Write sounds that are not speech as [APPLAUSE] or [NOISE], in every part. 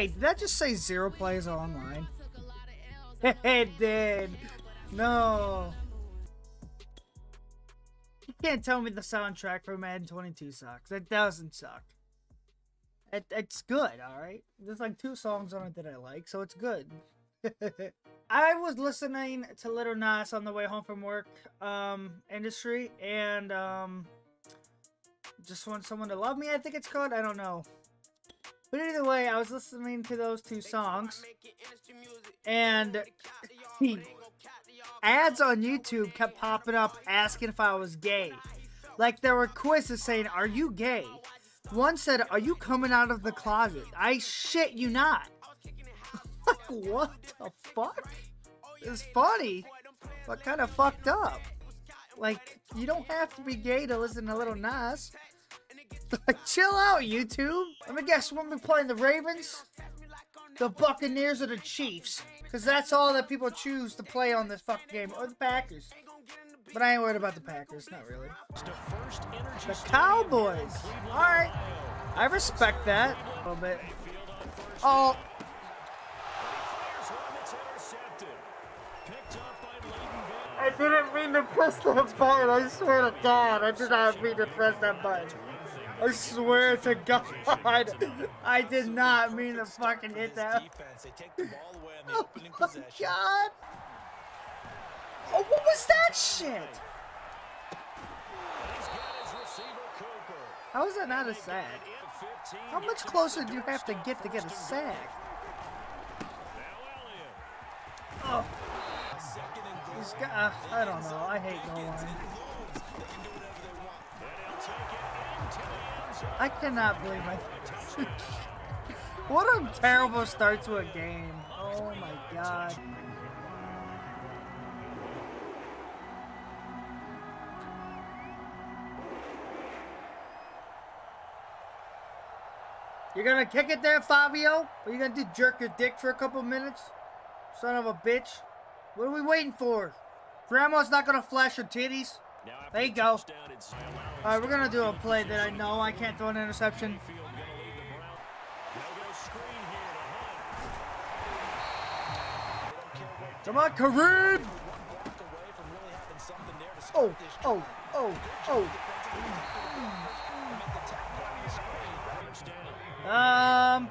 Wait, did that just say zero players online? [LAUGHS] it did. No. You can't tell me the soundtrack for Madden 22 sucks. It doesn't suck. It, it's good, alright? There's like two songs on it that I like, so it's good. [LAUGHS] I was listening to Little Nas on the way home from work, um, industry, and, um, just want someone to love me, I think it's called. I don't know. But either way, I was listening to those two songs, and [LAUGHS] ads on YouTube kept popping up asking if I was gay. Like there were quizzes saying, "Are you gay?" One said, "Are you coming out of the closet?" I shit you not. [LAUGHS] like what the fuck? It's funny, but kind of fucked up. Like you don't have to be gay to listen to Little Nas. [LAUGHS] Like, chill out, YouTube. Let me guess, when we playing the Ravens, the Buccaneers, or the Chiefs? Because that's all that people choose to play on this fucking game. Or the Packers. But I ain't worried about the Packers, not really. The Cowboys. Alright. I respect that a little bit. Oh. I didn't mean to press that button. I swear to God, I did not mean to press that button. I swear to God, I did not mean to fucking hit that. oh my God. Oh, what was that shit? How is that not a sack? How much closer do you have to get to get a sack? Oh. He's got, uh, I don't know. I hate no one. I cannot believe I. [LAUGHS] what a terrible start to a game. Oh my god. You're gonna kick it there, Fabio? Are you gonna do jerk your dick for a couple minutes? Son of a bitch. What are we waiting for? Grandma's not gonna flash her titties? There you go. Alright, we're going to do a play that I know I can't throw an interception. Come on, Kareem! Oh, oh, oh, oh. Um.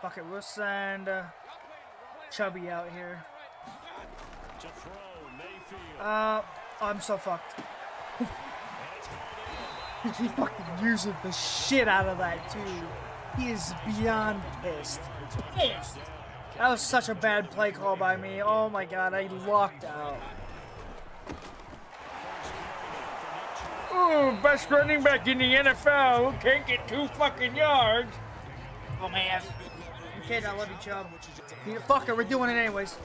Fuck it, we'll send uh, Chubby out here. Uh, I'm so fucked. [LAUGHS] he fucking using the shit out of that too. He is beyond pissed. Pissed. That was such a bad play call by me. Oh my god, I locked out. Ooh, best running back in the NFL who can't get two fucking yards. Oh man. Okay, I love you, Chubb. Fuck it, we're doing it anyways.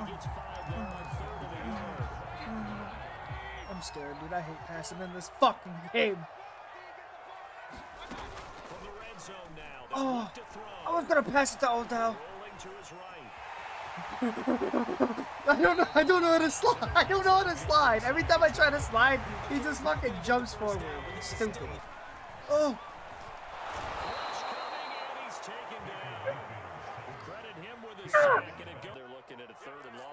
[SIGHS] I'm scared, dude. I hate passing in this fucking game. Oh, I was gonna pass it to Odell. [LAUGHS] I don't know. I don't know how to slide. I don't know how to slide. Every time I try to slide, he just fucking jumps forward. It's stupid. Oh.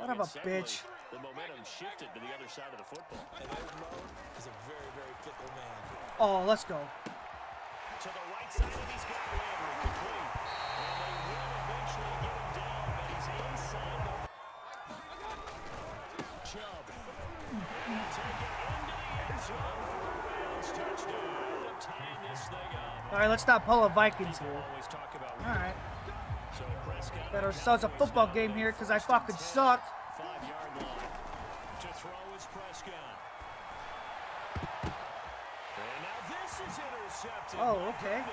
Son of a bitch. The momentum shifted to the other side of the football. And is a very, very fickle man. Oh, let's go. To the right side, and he's got Landry complete. And they will eventually get him down, but he's inside the... Chubb. Take it into the end zone for a bounce touchdown. This thing up. All right, let's not pull a Vikings here. All right. Better start a football game here because I fucking suck. Oh, okay.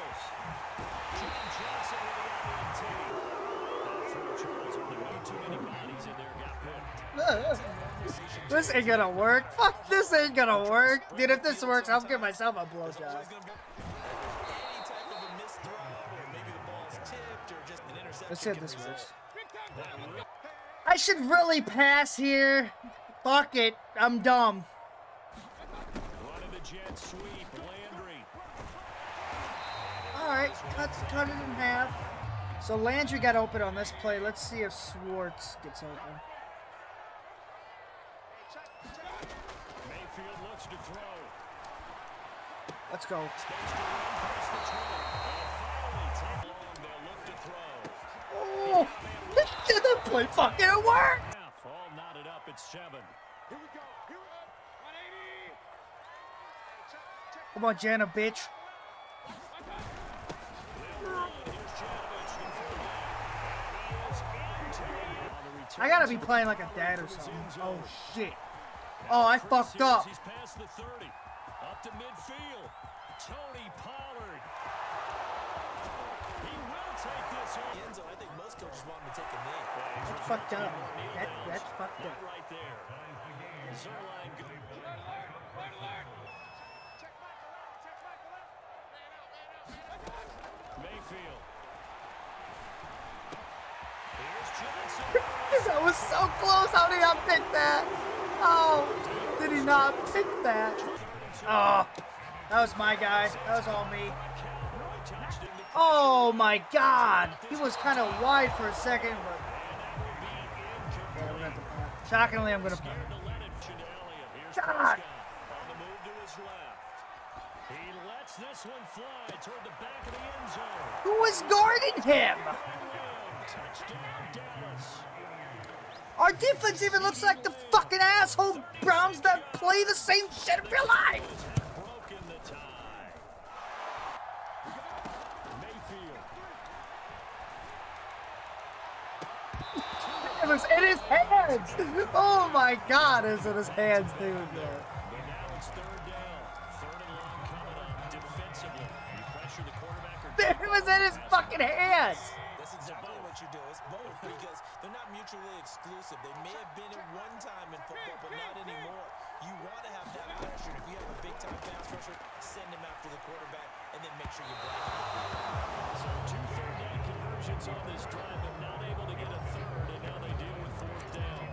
[LAUGHS] this ain't gonna work. Fuck, this ain't gonna work. Dude, if this works, I'll give myself a blowjob. Let's see if this works. I should really pass here. Fuck it. I'm dumb. Running the jet sweep, Landry. All right, cut, it in half. So Landry got open on this play. Let's see if Schwartz gets open. Mayfield looks to throw. Let's go. Space to run past the 20. And finally, take long. They'll look to throw. Oh, did [LAUGHS] that play fucking work? Half, all knotted up at seven. Come on, Jana, bitch. I gotta be playing like a dad or something. Oh shit. Oh, I fucked up. He's past the 30. Up to midfield. Tony Pollard. He will take this home. end zone. I think most coaches want him to take a knee. That's fucked up. That, that's fucked Not up. right there. Zerline go- Mayfield. Here's Johnson. That was so close. How did he not pick that? Oh, did he not pick that? Oh, that was my guy. That was all me. Oh my god. He was kind of wide for a second, but. Yeah, we're gonna. Shockingly, I'm gonna. God. This one fly toward the back of the end zone. Who was guarding him? Our defense even looks like the fucking asshole Browns that play the same shit in real life. Broken the tie. Mayfield. It was in his hands. Oh my god, it was in his hands, dude. But now it's third down. Third and long coming up defensively. Pressure the quarterback or It was in his fucking hands. That's exactly what you do. It's both because they're not mutually exclusive. They may have been at one time in football, but not anymore. You want to have that pressure. If you have a big time pass rusher, send him after the quarterback and then make sure you block him. So two third down conversions on this drive, but not able to get a third, and now they deal with fourth down.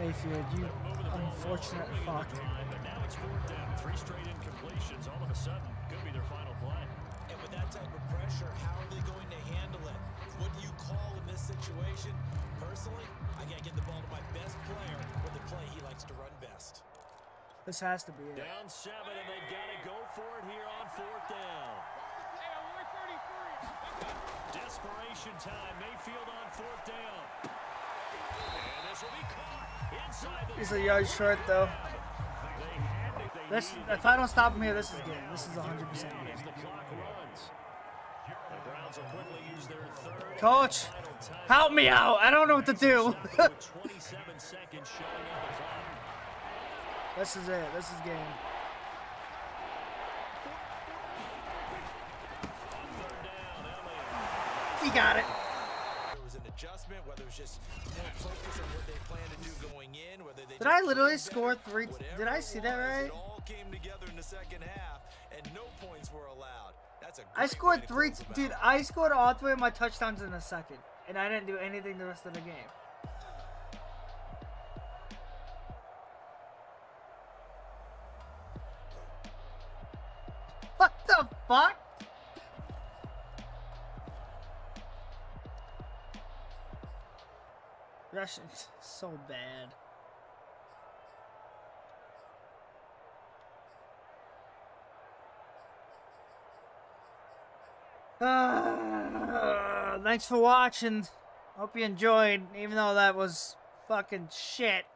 Mayfield, you Moving the ball unfortunate early fuck. drive, but now it's fourth down. Three straight incompletions. All of a sudden, could be their final play. And with that type of pressure, how are they going to handle it? What do you call in this situation? Personally, I gotta get the ball to my best player with the play he likes to run best. This has to be it. Down seven, and they've got to go for it here on fourth down. Time. Mayfield on fourth down. And this will be caught inside the He's a yard short though. They had it. They This, if I don't stop him here, this is game. This is 100 percent it game. the clock runs. The Browns will quickly use their third Coach, help me out. I don't know what to do. With [LAUGHS] 27 seconds showing on the clock. this is it. This is game. In, whether they Did I literally score three? Did I it see that right? It all came together in the second half, and no points were allowed. That's a I scored three. Dude. I scored all three of my touchdowns in a second, and I didn't do anything the rest of the game. What the fuck? Russian's [LAUGHS] so bad. Uh, thanks for watching. Hope you enjoyed, even though that was fucking shit.